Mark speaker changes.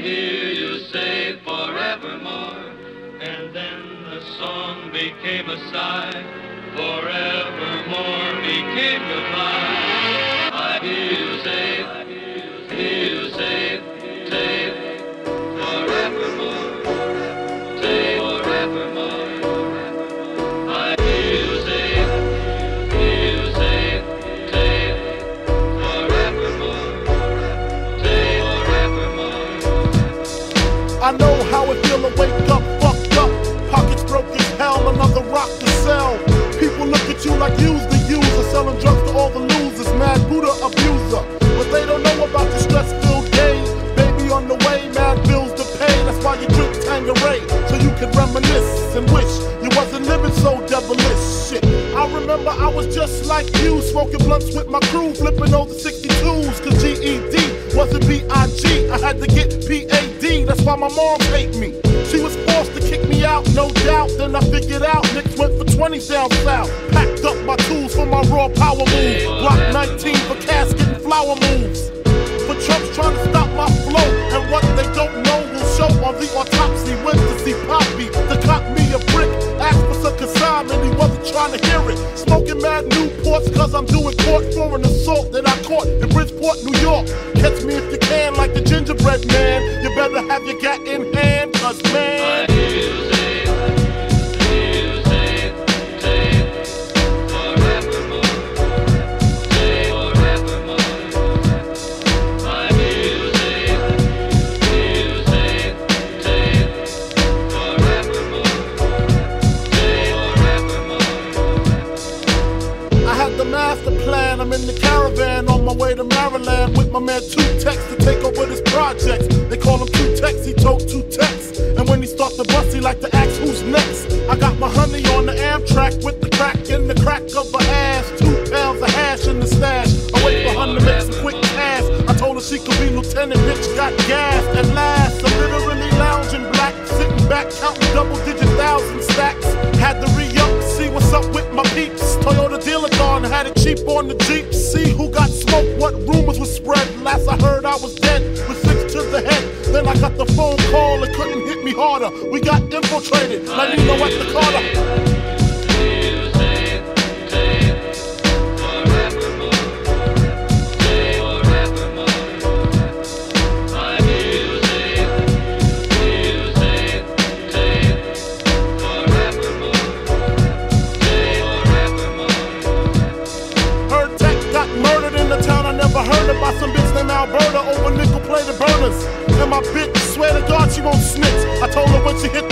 Speaker 1: hear you say forevermore. And then the song became a sigh. Forevermore became goodbye. I hear you say, hear you say, say forevermore. Say forevermore. I
Speaker 2: know how it feel to wake up fucked up. Pockets broke as hell, another rock to sell. People look at you like you's the user, selling drugs to all the losers, mad Buddha abuser. But they don't know about the stress filled day. Baby on the way, mad bills to pay. That's why you drink Tangeray, so you can reminisce and wish you wasn't living so devilish. Shit, I remember I was just like you, smoking blunts with my crew, flipping over 62s, cause GED wasn't B-I-G. I had to get P-A-D, that's why my mom hate me. She was forced to kick me out, no doubt. Then I figured out Nicks went for 20 down south. Packed up my tools for my raw power move. Block 19 for casket and flower moves. For Trump's trying to stop my flow. And what they don't know will show on the autopsy. Went to see Poppy to cop me a brick. Asked for some consignment, he wasn't trying to hear it. Smoking mad Newports, cause I'm doing court for an assault that I caught in Bridgeport, New York. Catch me if you can, gingerbread man. You better have your in hand, cause man. I'm in the caravan on my way to Maryland with my man Two Tex take over this project. They call him Two Tex, he told Two Tex. And when he start the bust, he like to ask who's next. I got my honey on the Amtrak with the crack in the crack of her ass. Two pounds of hash in the stash. I wait for her to make some quick cash. I told her she could be lieutenant, bitch got gas. At last, I'm literally lounging black, sitting back, counting double digit thousand stacks. Had to re-up, see what's up with my peeps. Toyota dealer gone, had it cheap on the Jeep. See who got spread. Last I heard I was dead, with six to the head. Then I got the phone call, it couldn't hit me harder. We got infiltrated, know at the Carter. Alberta over oh, nickel plated burners. And my bitch, swear to God, she won't snitch. I told her when she hit